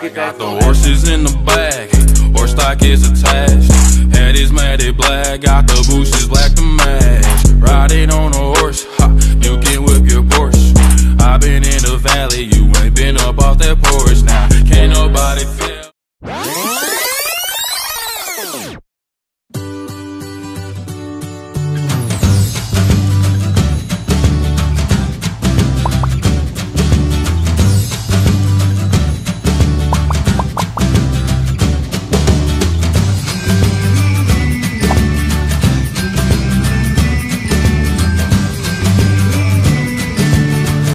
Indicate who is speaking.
Speaker 1: get
Speaker 2: Got
Speaker 1: back
Speaker 2: the horses in the back, horse stock is attached. Head is matted black, got the bushes black to match. Riding on a horse, ha, you can whip your Porsche. i been in the valley, you ain't been up off that porch.